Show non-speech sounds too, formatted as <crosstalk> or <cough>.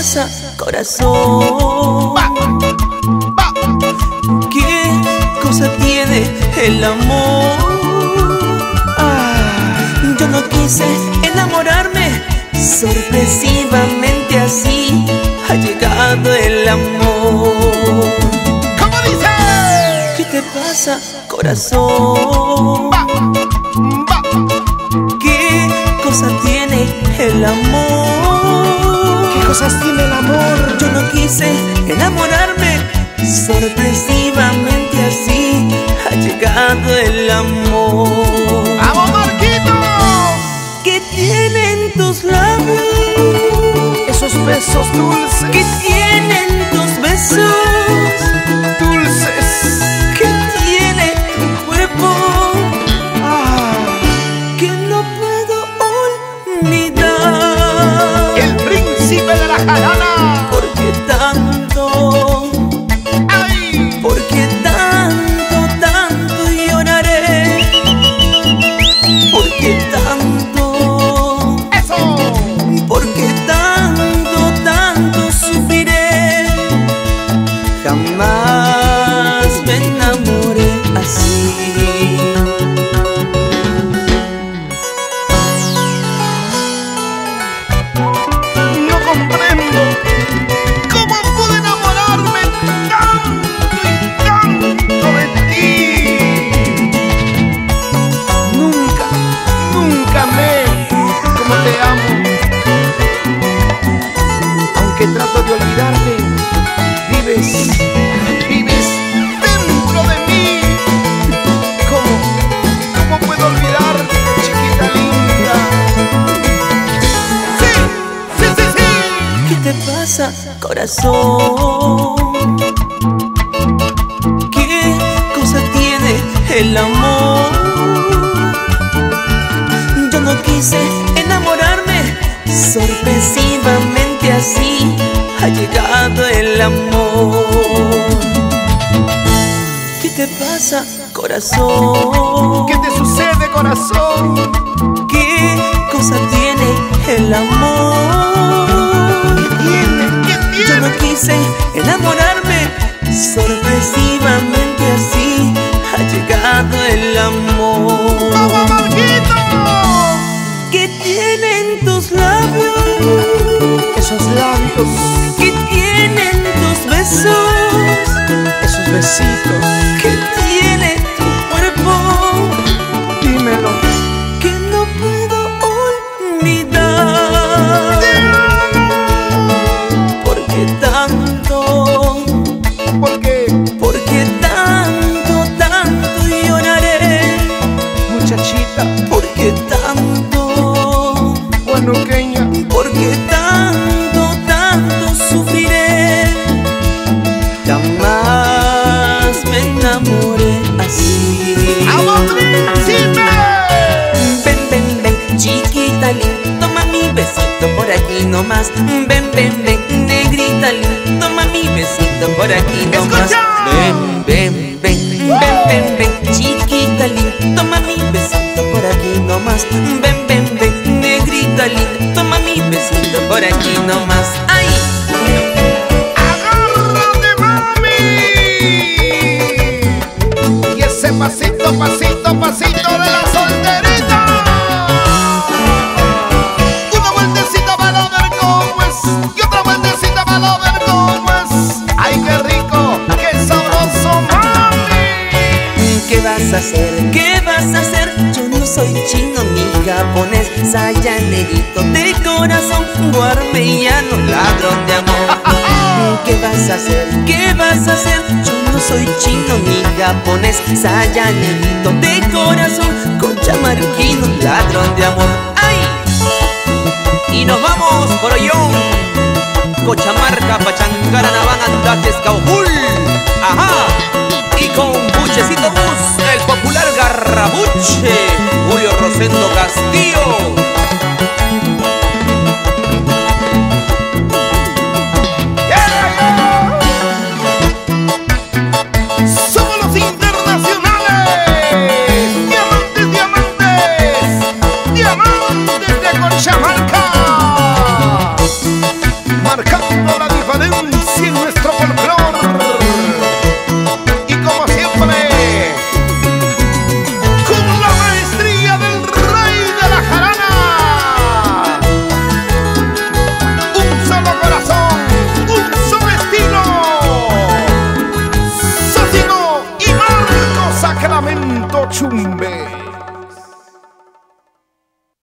pasa, corazón? ¿Qué cosa tiene el amor? Ah, yo no quise enamorarme, sorpresivamente así ha llegado el amor. ¿Cómo dice? ¿Qué te pasa, corazón? ¿Qué cosa tiene el amor? ¿Qué cosas tiene el amor? Yo no quise enamorarme, sorpresivamente así ha llegado el amor. ¡Vamos, Marquitos! ¿Qué tienen tus labios? Esos besos dulces. ¿Qué ¿Por vives, vives dentro de mí. ¿Cómo, cómo puedo olvidarte, chiquita linda? Sí, sí, sí, sí. ¿Qué te pasa, corazón? ¿Qué cosa tiene el amor? Yo no quise enamorarme, sorpresivamente así ha llegado el amor. ¿Qué te pasa, corazón? ¿Qué te sucede, corazón? ¿Qué cosa tiene el amor? ¿Tiene? ¿Qué Yo tiene? no quise enamorarme, ¿Qué tienen tus besos? esos besitos, ¿Qué tiene tu cuerpo? dímelo. Que no puedo olvidar. ¿Por qué tanto? ¿Por qué, ¿Por qué tanto, tanto lloraré? muchachita nomás. Ven, ven, ven, negrita linda, toma mi besito por aquí nomás. Ven, ven, ven, ven, ven, ven, chiquita linda, toma mi besito por aquí nomás. Ven, ven, ven, negrita linda, toma mi besito por aquí nomás. Vas a hacer? ¿Qué vas a hacer? Yo no soy chino ni japonés, sayanerito de corazón, guarmellano, ladrón de amor. <laughs> ¿Qué vas a hacer? ¿Qué vas a hacer? Yo no soy chino ni japonés, sayanerito de corazón, conchamarquino, ladrón de amor. ¡Ay! Y nos vamos por hoyón. Cochamarca, Pachangara, Naván, Andates, Caujul. Ajá. Y con Buchecito Bus, Garrabuche, Julio Rosendo Castillo.